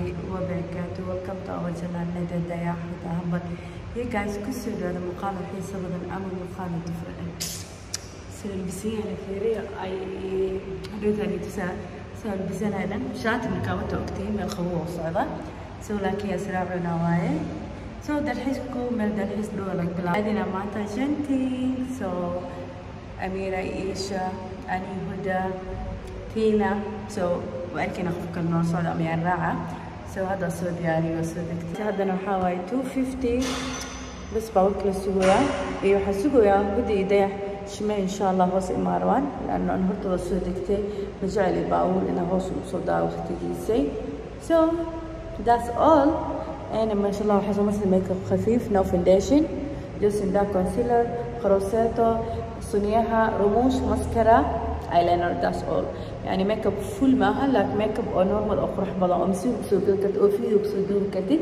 الله وبركاته ولكم تأول جلال ندى دايا حدا همبر يا جايز كسر هذا مقال الحين سبب الأمر مقال الدفرق سير بسيء أنا فيري أي أريد أن يتسع سير بسنا أنا شاطر مكاوة توقتي من الخوف وصعدة سو لكي أسرع عنا واي سو دالحيس كو مل دالحيس دو لك بلا هذه نعماتا جنتي سو أميرة إيشا أني هدى تينا سو وأكيد نخفق النور صار أمي الراعة so هذا صوت يعني وصوت هذا نوحا واي 250 بس باوك للسويا إيو حسويا بدي يديح شمال إن شاء الله هوس إماروان لأنه أنا هرتو صوتكتي مجالي باول إنه هوس صودا وقت جيسي so that's all. أنا ما شاء الله حسو مثل ميك اب خفيف. No foundation. جوز دا كونسيلر خروسيتو صنيها رموش ماسكارا ايلاينر that's all. يعني ميك أب فول maaha laakiin ميك أب qurux badan oo masiir kusoo geli kartid oo video kusoo duubi kartid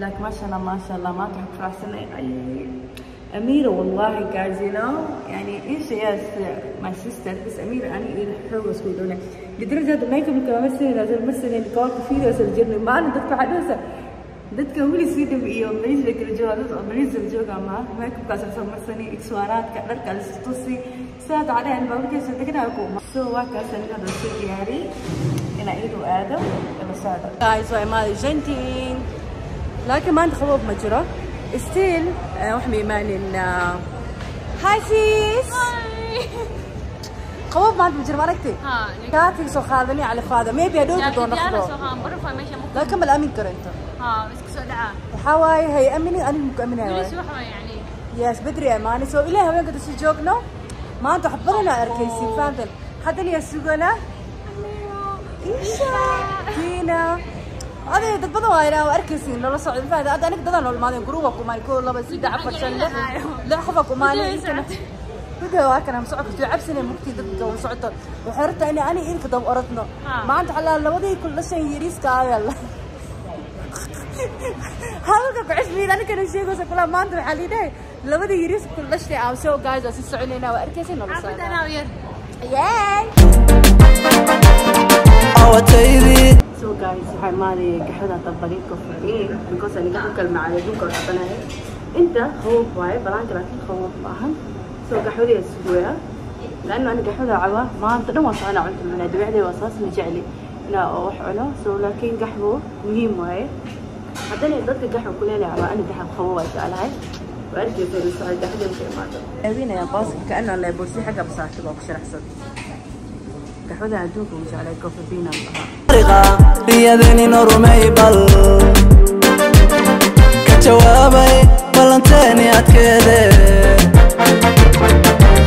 laakiin maasha allah maasha allah maanta waxaan ku faraxsanay ay أميرة والله guys يعني إيش يا my sister بس أميرة أنا إيه حلوة سويدونة لدرجة الميك أب كمان مرسل إن كواك فيديو أسر جرني ما أنا دكتور حدوسة dadka weli sweden iyo malaysia kala jooga dad oo malaysia jooga ma makeupkaas soo marsanay iswaaraadka dharka istusi saad caleen baaburkiisa deganaa ku so waa kaas aniga dad soo diyaari ina idu aado ila saada guys waa imaadi jantiin laakiin maanta qaboob ma jiro still wax ma imaanin hi sis qaboob maanta ma jiro ma aragti kaatiga soo qaadani cali qaada maybe hadhowta doo naqdo laakiin ma مسكسو دعاه حواي هي امني أنا مكمنه يعني شو حواي يعني يس بدري اماني سو اليها وين قد سجوكنا ما انت حبرنا اركيسي فاضل حد لي سجونا ايشا كينا هذه تبضى وايرا واركيسي لو صعد فهد هذا انا قدنا ما دين جروبك وما يقول الله بس دع فرشل لا حبك وما لي بدا واكنا مسوق في عبسني مكتي ضد وصعدت وحرت اني أنا انك دورتنا ما انت على لو دي كل شيء يريسك يلا halka ku cusbiin aniga na sheegaysa kula maanta waxaa liidhahay labada yariis kula dhashtay aan soo gaayis waa si soconaynaa waa arkaysa nolol عبد أنا وير yay awataydii so guys waxaa imaaday gaxada tabagi ka fadhiin because aniga halkal macaaday dhulka waxbanahay inta hawab waaye banaanka laakiin hawab maahan so gaxwadii is gooya laanna aniga gaxwada cawa maanta dhan waan soconaa cunta macnaa dabeecday waa saas ma jecli inaa oo wax cuno so haddana dadka gaxwa ku leedahay waa ani gaxwa qabo waa jeclahay waa arkaysa socod gaxda markay imaado aabinaya baaska kaana la bursi xagga basaartiga oo ku sharaxsan gaxwada adduunka uu jeclay kofa biina lahaa shariqa riyadeni norumay bal ka jawaabay ballanteeni adkeede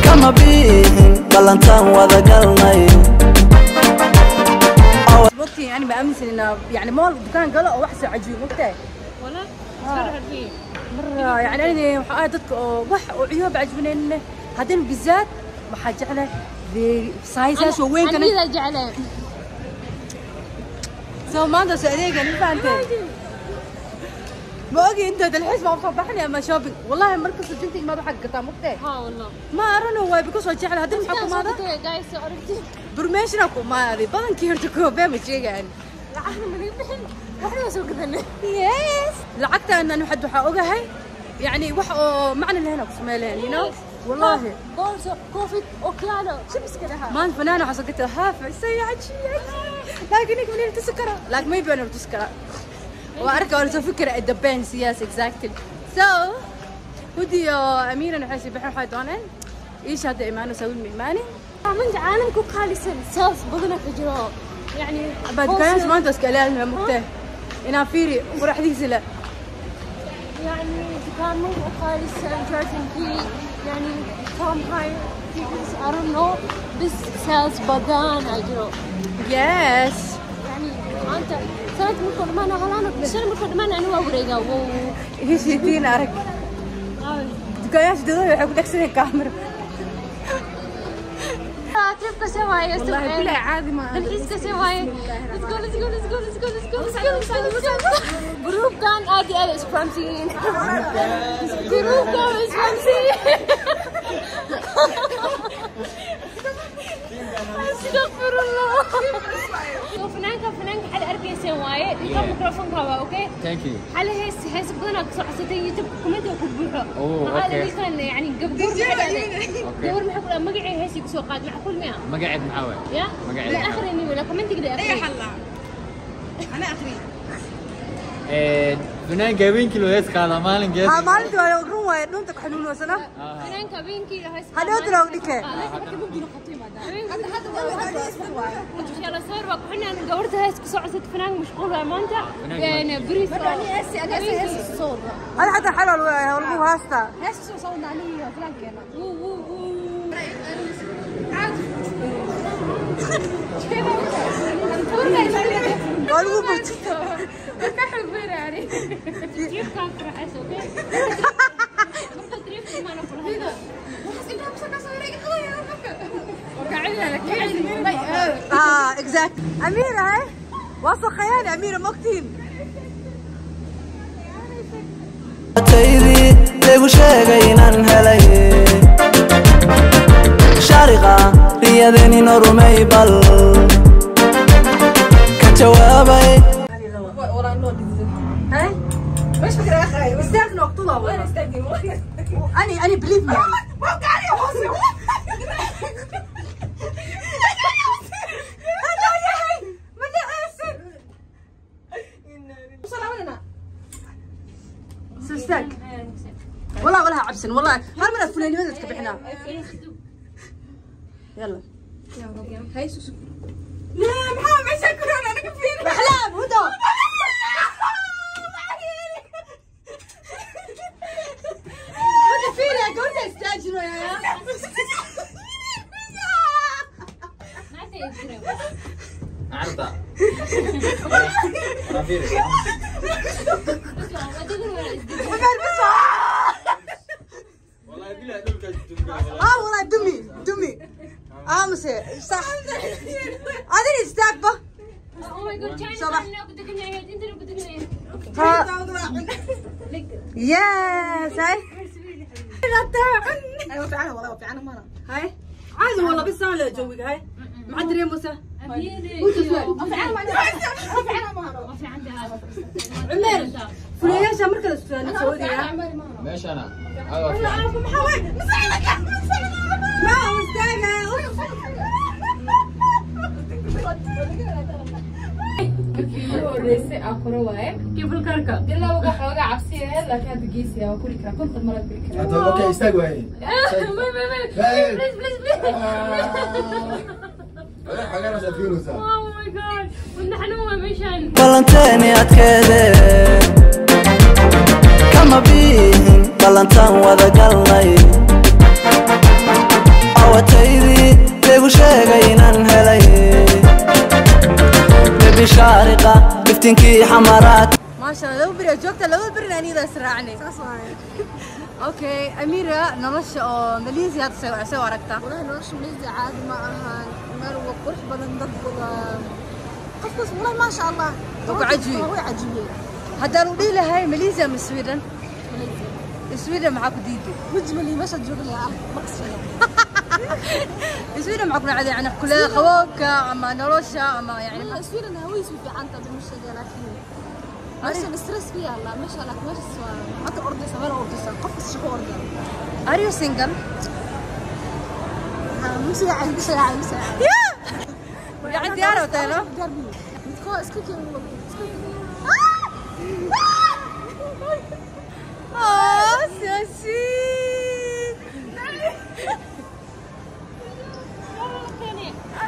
kama biihin ballantaan wada يعني يعني مول دكان قالوا أو احسن عجيب وقتها ولا؟ آه. مرة يعني أنا وحاي دتك وح وعيوب عجبني إنه هذين بالذات ما جعله سايز سو وين كان أنا جعلة. سو ما أدري سعريك أنا فانت ما أجي أنت الحين ما مصبحني أما شوبينج. والله مركز الجنتي ما بحق قطع مو ها والله. ما ارى إنه هو بيكون سو جعلة. هذين حكوا ماذا؟ برميشن أكو. ما أدري بانكي هرتكو بيمشي يعني. لكن هناك حد حقوقهاي يعني وح معنى هنا كسمالين ينو والله. بورس كوفيد أوكلانا شو بسكرها ما الفنانة حصلت هاف سيعة شيء لكنك منين تسكرة لك ما يبين تسكرة وأرك أنا تفكر الدبان سياسي exactly. So ودي يا أميرة نحسي بحر حيوان إيش هذا إيمان وسوي ميماني من عالم كوكالي سن سالس بغنا يعني بدكايس maantaas kaliya mugtee أنا فيري وراح la يعني كانوا خالص جارتن كي يعني توم هاي figures I بس know this sells yes يعني أنت سنة مركض ما أنا غلانة سنة مركض ما أنا أنا أوريجا وو هي شيتين أرك دكاياش دول يحب لك سنة تبقى شوايه والله كلها عادي ما بالحسكه شوايه تقول تقول تقول تقول تقول تقول جروب كان ادي أنا شبرمتين جروب كان شبرمتين استغفر الله فنانك فنانك حل اربيا سوايه نكمل ميكروفون كوا أوكي؟ ثانك يو حل هس هس بدنا كسر حسيتي يوتيوب مقعي هسه سوق قاعد معقول ما مقعد معاوي. يا؟ مقعد من اخر إني لك ما تقدر آخري. ليه حلا أنا آخري. إيه، فنان كابينكي لو هسه هذا مالن جاي ها مالن جاي اقرون وايد دونتك حلول وسنا آه. آه. فنان كابينكي لو هسه آه، هذا ادري أقول لك هذا هذا هذا يلا صور وقت إحنا أنا قورت هسه سوق ست فنان مشغول يا مانتا. أنا بريس أنا هسه اقرون هسه صور. أنا حتى حلول والله هسه هسه صورنا عليه فلان كينا آه اكزاكتلي اميره هاي واصل خيالي اميره مو كتير taydi lagu sheegay inaan helay فارغة ريادني نور ميبل كجوابي ورا فكرة والله والله عبسن والله هالمرة فلانية تكبحنا يلا. يا رب هاي سوسو لا محمد ما يسكرون أنا كفيني احلام هدى استأجروا يا ما تاجروا يا ساي أيوه تعال هاي. عادي والله بس أنا لا هاي. ما ادري موسى. عمر فلوياشا مركز السودان السعودي يا ماشي أنا. ما هو markii ugu horeysay aa kore waaye kibalkarka ilaa waga xooga cabsi ahayd laakiin hadda geesi waa kuli karaa konton mala kuli karaa hadda waga istaag waaye please please please balanteeni adkeede kama biihin ballantaan wadagalnay awataydii leegu sheegay inaan helay شارقة بفتنكي حمرات. ما شاء الله لو بري جوجتا لو بري أني ذا سرعني أوكي أميرة نرش ماليزيا تسوى سوى ركتا والله نرش ماليزيا عاد ما أهان مروة قرح بدن ضد قصص. والله ما شاء الله. وعجيب عجيب. هذا رودي لهاي ماليزيا من السويدن السويدن معاك ديدي. مجملي مش تجوب لها مقصود يسوينا معقول عليه يعني كل خوك أما نروشا أما يعني والله يسوينا هويس في عنطه بمشى جلاكي عشان استرس فيها الله ما شاء الله ما شاء الله. حتى اوردي سفر اوردي سفر قف شو اوردي ار يو سنجل مو ساعه مو ساعه مو ساعه يا! عندي أنا وتايلو اسكتي اسكتي آه! يا سي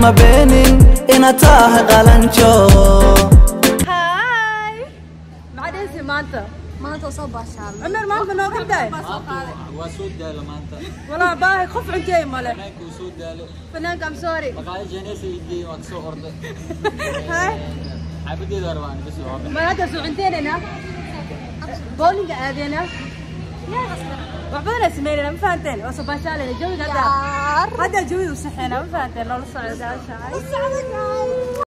kuma beenin inaad tahay qalanjo Hi. maxaa dhehaysa maanta maanta waa soo baashaal cumar maanta noo gabdaay waa soo daalo maanta walaa baahi qof cunteey male fanaanka uu soo daalo fanaanka am sorry maqaayo jeeneesa igeeyey waan kasoo orday Hi. xaabadeeda hore waan iga soo orday ma hadda soo cunteynayna bowlinga aadeyna wax ay sameynayna ma fahanteen waa soo baashaalayna jawiga hadda Yaar. hadda jawiga u saxeynaa ma